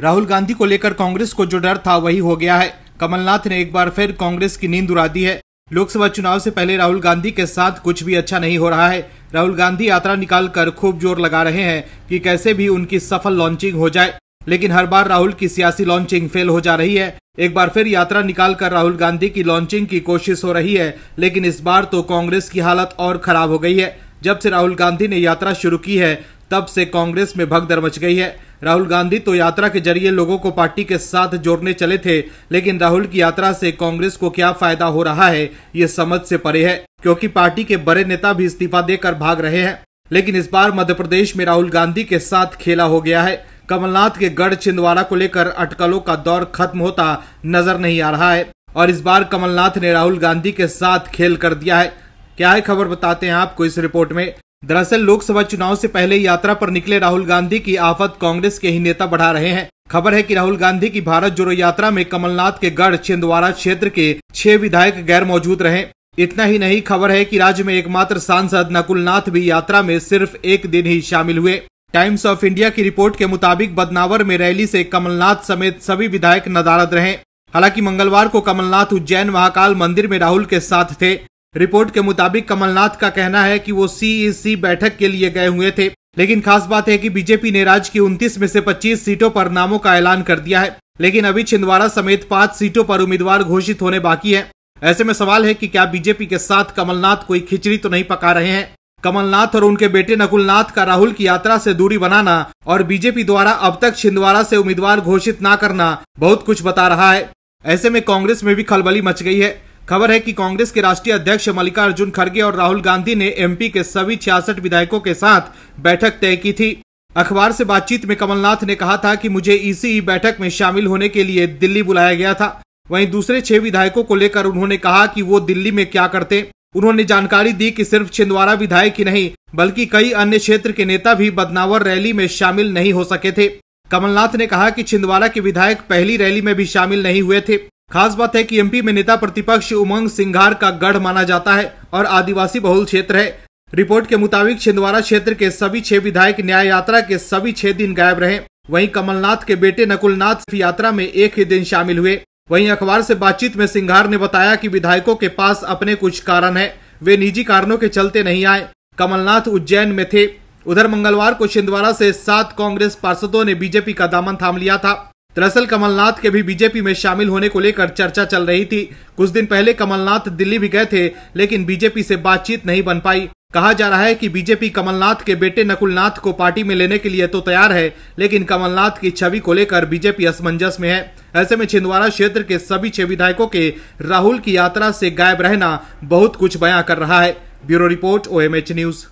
राहुल गांधी को लेकर कांग्रेस को जो डर था वही हो गया है। कमलनाथ ने एक बार फिर कांग्रेस की नींद उड़ा दी है। लोकसभा चुनाव से पहले राहुल गांधी के साथ कुछ भी अच्छा नहीं हो रहा है। राहुल गांधी यात्रा निकाल कर खूब ज़ोर लगा रहे हैं कि कैसे भी उनकी सफल लॉन्चिंग हो जाए। लेकिन हर बार राहुल की सियासी लॉन्चिंग फेल हो जा रही है। एक बार फिर यात्रा निकाल कर राहुल गांधी की लॉन्चिंग की कोशिश हो रही है, लेकिन इस बार तो कांग्रेस की हालत और खराब हो गई है। जब से राहुल गांधी ने यात्रा शुरू की है, तब से कांग्रेस में भगदड़ मच गई है। राहुल गांधी तो यात्रा के ज़रिए लोगों को पार्टी के साथ जोड़ने चले थे, लेकिन राहुल की यात्रा से कांग्रेस को क्या फ़ायदा हो रहा है, ये समझ से परे है, क्योंकि पार्टी के बड़े नेता भी इस्तीफा देकर भाग रहे हैं। लेकिन इस बार मध्य प्रदेश में राहुल गांधी के साथ खेला हो गया है। कमलनाथ के गढ़ छिंदवाड़ा को लेकर अटकलों का दौर खत्म होता नज़र नहीं आ रहा है, और इस बार कमलनाथ ने राहुल गांधी के साथ खेल कर दिया है। क्या है खबर बताते हैं आपको इस रिपोर्ट में। दरअसल लोकसभा चुनाव से पहले यात्रा पर निकले राहुल गांधी की आफत कांग्रेस के ही नेता बढ़ा रहे हैं। खबर है कि राहुल गांधी की भारत जोड़ो यात्रा में कमलनाथ के गढ़ छिंदवाड़ा क्षेत्र के छह विधायक गैर मौजूद रहे। इतना ही नहीं, खबर है कि राज्य में एकमात्र सांसद नकुलनाथ भी यात्रा में सिर्फ़ एक दिन ही शामिल हुए। टाइम्स ऑफ़ इंडिया की रिपोर्ट के मुताबिक बदनावर में रैली से कमलनाथ समेत सभी विधायक नदारद रहे। हालाँकि मंगलवार को कमलनाथ उज्जैन महाकाल मंदिर में राहुल के साथ थे। रिपोर्ट के मुताबिक कमलनाथ का कहना है कि वो सीईसी बैठक के लिए गए हुए थे। लेकिन खास बात है कि बीजेपी ने राज्य की 29 में से 25 सीटों पर नामों का ऐलान कर दिया है। लेकिन अभी छिंदवाड़ा समेत पाँच सीटों पर उम्मीदवार घोषित होने बाकी है। ऐसे में सवाल है कि क्या बीजेपी के साथ कमलनाथ कोई खिचड़ी तो नहीं पका रहे हैं? कमलनाथ और उनके बेटे नकुलनाथ का राहुल की यात्रा से दूरी बनाना और बीजेपी द्वारा अब तक छिंदवाड़ा से उम्मीदवार घोषित न करना बहुत कुछ बता रहा है। ऐसे में कांग्रेस में भी खलबली मच गई है। खबर है कि कांग्रेस के राष्ट्रीय अध्यक्ष मल्लिकार्जुन खड़गे और राहुल गांधी ने एमपी के सभी छियासठ विधायकों के साथ बैठक तय की थी। अखबार से बातचीत में कमलनाथ ने कहा था कि मुझे इसी बैठक में शामिल होने के लिए दिल्ली बुलाया गया था। वहीं दूसरे छह विधायकों को लेकर उन्होंने कहा कि वो दिल्ली में क्या करते। उन्होंने जानकारी दी कि सिर्फ़ छिंदवाड़ा विधायक ही नहीं, बल्कि कई अन्य क्षेत्र के नेता भी बदनावर रैली में शामिल नहीं हो सके थे। कमलनाथ ने कहा कि छिंदवाड़ा के विधायक पहली रैली में भी शामिल नहीं हुए थे। खास बात है कि एमपी में नेता प्रतिपक्ष उमंग सिंघार का गढ़ माना जाता है और आदिवासी बहुल क्षेत्र है। रिपोर्ट के मुताबिक छिंदवाड़ा क्षेत्र के सभी छह विधायक न्याय यात्रा के सभी छह दिन गायब रहे। वहीं कमलनाथ के बेटे नकुलनाथ यात्रा में एक ही दिन शामिल हुए। वहीं अखबार से बातचीत में सिंघार ने बताया कि विधायकों के पास अपने कुछ कारण है। वे निजी कारणों के चलते नहीं आए। कमलनाथ उज्जैन में थे। उधर मंगलवार को छिंदवाड़ा से सात कांग्रेस पार्षदों ने बीजेपी का दामन थाम लिया था। दरअसल कमलनाथ के भी बीजेपी में शामिल होने को लेकर चर्चा चल रही थी। कुछ दिन पहले कमलनाथ दिल्ली भी गए थे, लेकिन बीजेपी से बातचीत नहीं बन पाई। कहा जा रहा है कि बीजेपी कमलनाथ के बेटे नकुलनाथ को पार्टी में लेने के लिए तो तैयार है, लेकिन कमलनाथ की छवि को लेकर बीजेपी असमंजस में है। ऐसे में छिंदवाड़ा क्षेत्र के सभी छह विधायकों के राहुल की यात्रा से गायब रहना बहुत कुछ बयां कर रहा है। ब्यूरो रिपोर्ट ओएमएच न्यूज़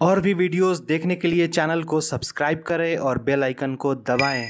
और भी वीडियोस देखने के लिए चैनल को सब्सक्राइब करें और बेल आइकन को दबाएँ।